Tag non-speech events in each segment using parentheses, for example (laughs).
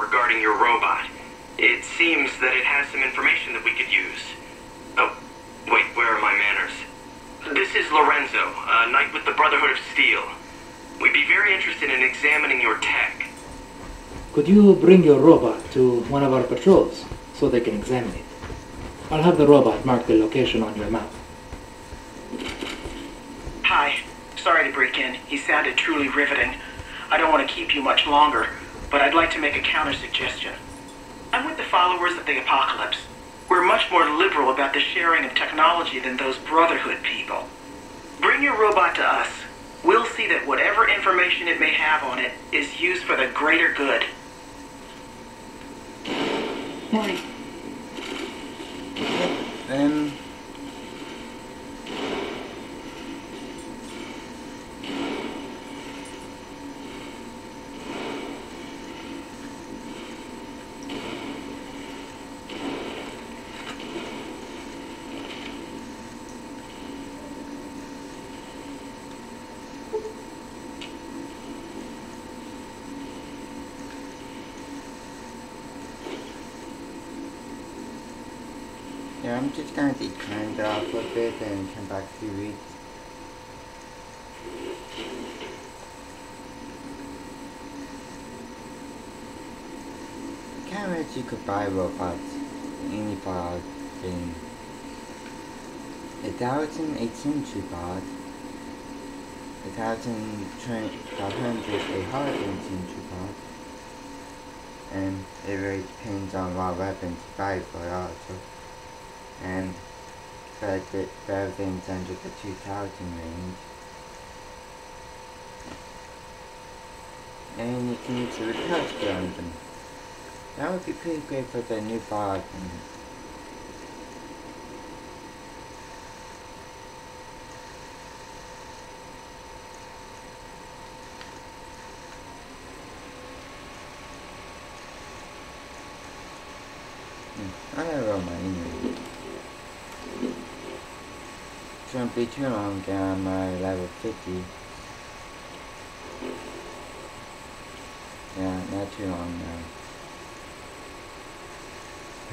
regarding your robot. It seems that it has some information that we could use. Oh, wait, where are my manners? This is Lorenzo, a knight with the Brotherhood of Steel. We'd be very interested in examining your tech. Could you bring your robot to one of our patrols so they can examine it? I'll have the robot mark the location on your map. Hi. Sorry to break in. He sounded truly riveting. I don't want to keep you much longer, but I'd like to make a counter suggestion. I'm with the followers of the apocalypse. We're much more liberal about the sharing of technology than those Brotherhood people. Bring your robot to us. We'll see that whatever information it may have on it is used for the greater good. Morning. Um. Yeah, I'm just gonna decline that for a bit and come back to it. Imagine you could buy robots any bot in a thousand eighteen to bot, a thousand five hundred a to bot, and it really depends on what weapons you buy for also and but the everything's under the 2000 range. And you can use the touch on them. That would be pretty great for the new bot. I don't know my anyway. Shouldn't be too long down my level 50. Yeah, not too long now.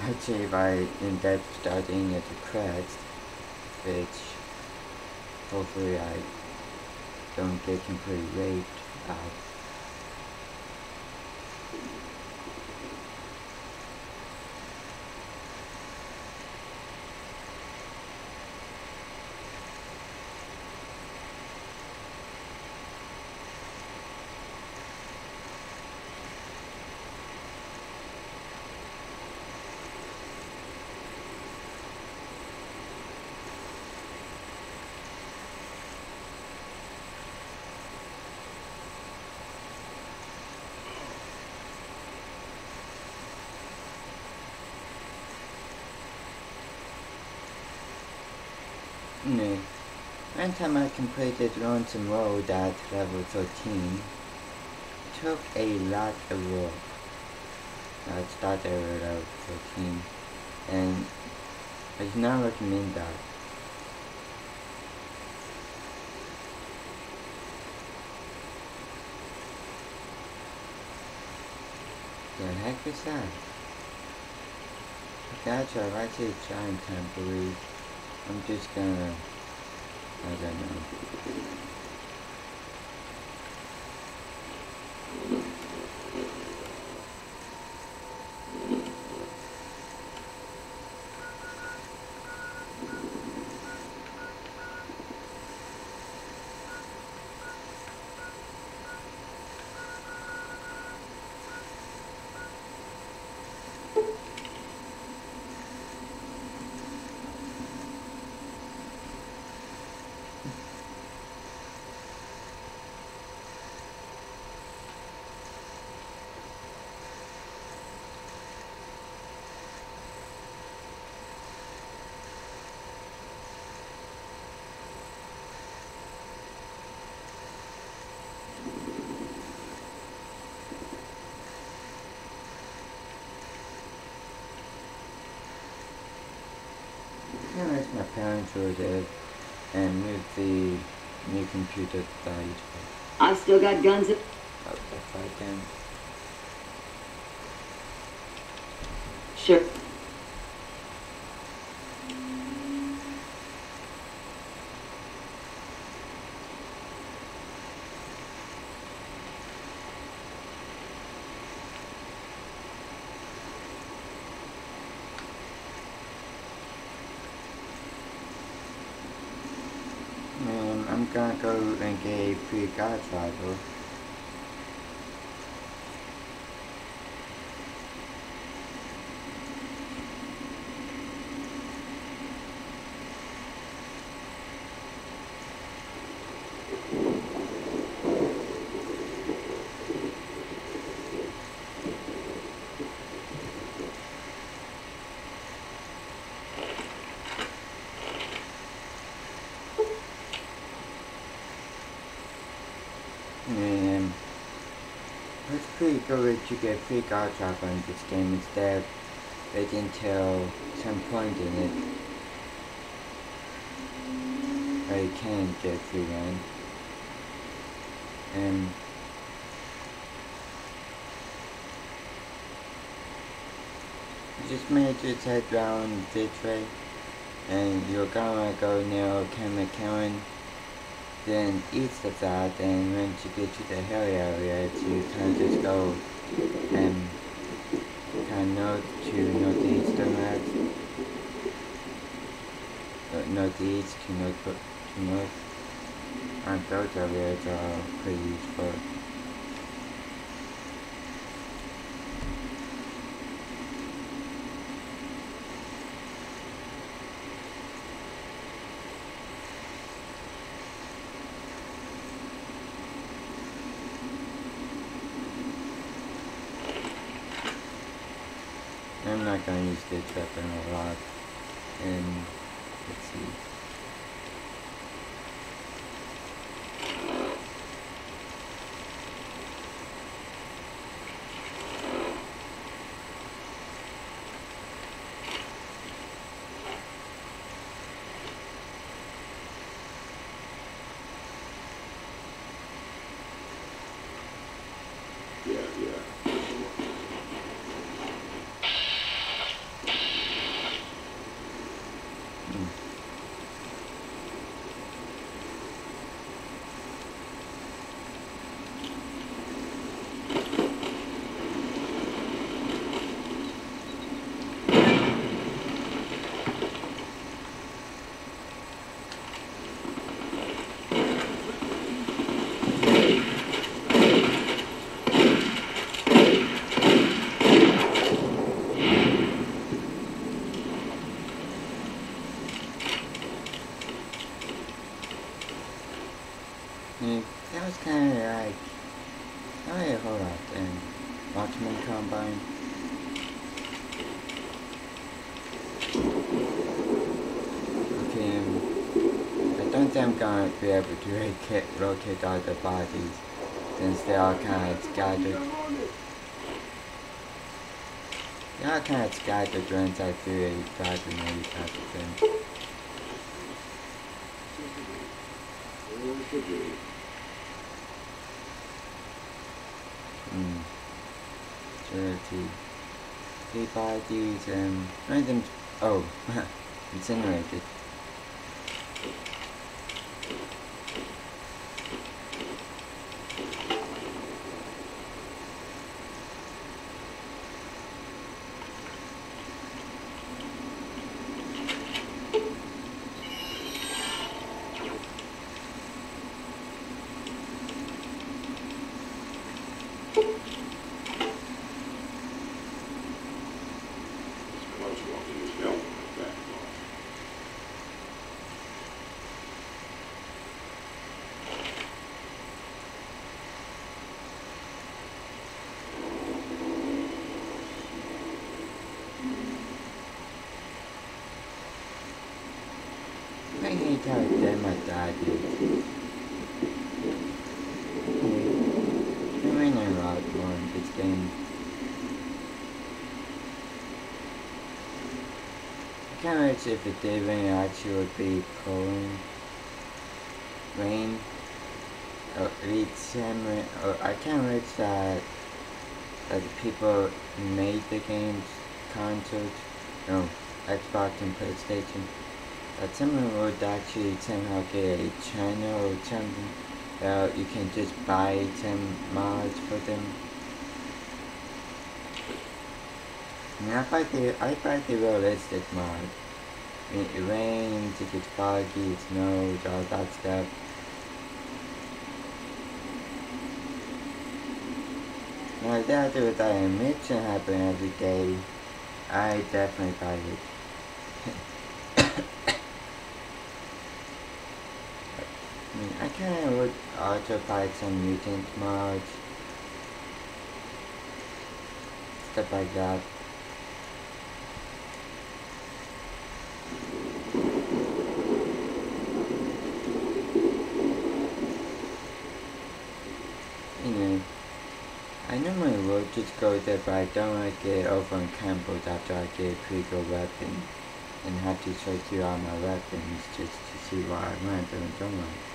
Actually, (laughs) if I end up starting at the crest, which hopefully I don't get completely raped out. No. One time I completed Lonesome Road at level 13. Took a lot of work. I started at level 13. And I do not recommend that. The heck is that? Gotcha, I like to giant temporary. I'm just gonna, I don't know. Unless my parents were dead and moved the new computer that I used for I've still got guns up fight then. I'm gonna go and get a free God driver. And good that you get free God driver in this game of waiting until some point in it where you can get free one. And just made to head down this way and you're gonna go near Karen then east of that and once you get to the hill area you kind of just go and kind of north to northeast on that uh, northeast to north to north and those areas are pretty useful I'm not gonna use a lot and let's see Yeah, that was kind of like, oh yeah, hold up, and Watchmen Combine. Okay, um, I'm gonna be able to locate, locate all the bodies since they are kind of scattered. They are kind of scattered once I do a driving maybe type of thing. Mm. Charity. Buy these um random oh (laughs) incinerated. I hate how dead my dad is. I mean, I lot more in this game. can't imagine if it did rain, it actually would be pouring rain. Or read rain. Or I can't imagine that that the people made the games, consoles, no, Xbox and PlayStation, that someone would actually somehow get a channel or something. Uh, you can just buy some mods for them. I mean, I like the I like the realistic mod. I mean, it rains, it gets foggy, it snows, all that stuff. Like that, with that animation happen every day, I definitely buy it. I kind of would also buy some mutant mods, stuff like that. Anyway, I normally would just go there, but I don't to get over on Campbell's after I get a pretty good weapon and have to search through all my weapons just to see what I learned and don't learn.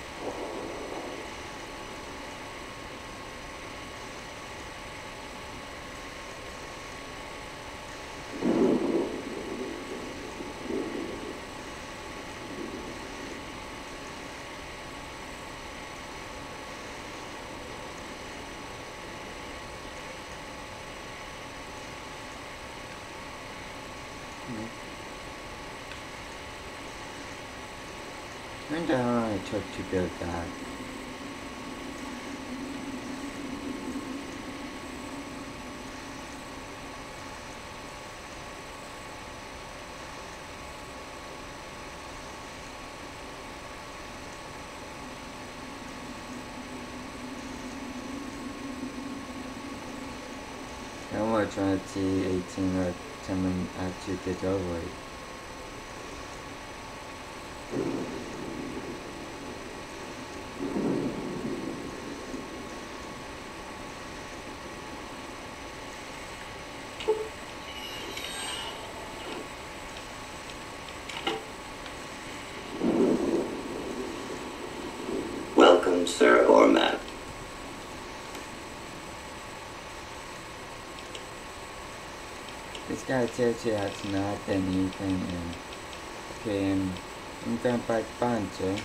Long it took to build that. I want to try to see 18 or someone actually get over it. This guy says he not anything okay, I'm, going back bunch, eh?